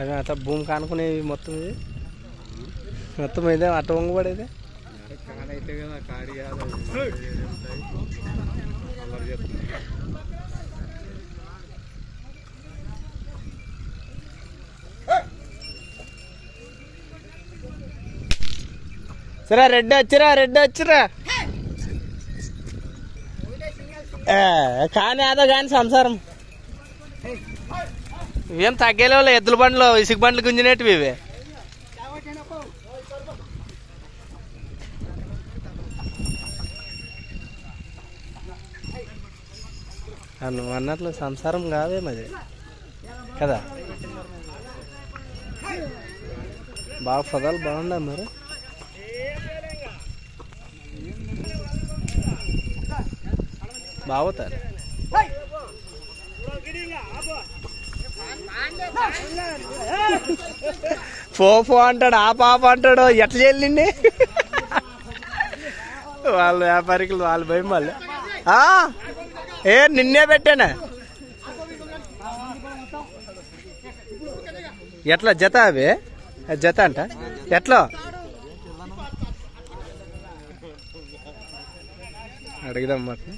అవి అట్లా భూమి కానుకునేవి మొత్తం ఇది. మొత్తం ఇదే అట్ట వంగబడేది కాడైతే సరే రెడ్ వచ్చిరా రెడ్ వచ్చిరా. కానీ అదో కానీ సంసారం. ఇవేం తగ్గేలేవు ఎద్దుల బండ్లు ఇసుక బండ్లు గుంజినట్టు ఇవి. నువ్వు అన్నట్లు సంసారం కాదే మరి. కదా? బాగా పదాలు బాగుండా మరి. బాగుతారు పో అంటాడు ఆ పాప అంటాడు ఎట్లా చెల్లిండి వాళ్ళ వ్యాపారికులు వాళ్ళ భయం వాళ్ళు. ఆ, ఏ నిన్నే పెట్టానా? ఎట్లా జత అవి? జత అంట? ఎట్లా? అడుగుదాం మరి.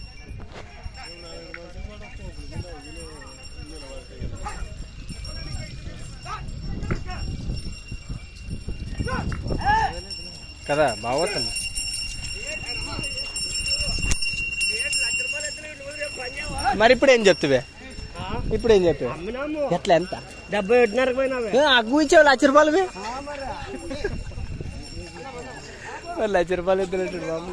కదా బాగోతుంది. మరి ఇప్పుడు ఏం చెప్తువే? ఇప్పుడు ఏం చెప్పావు ఎట్లా ఎంత? డెబ్బై ఒకటిన్నర అగ్గు ఇచ్చావు లక్ష రూపాయలు లక్ష రూపాయలు ఇద్దరు బాబు.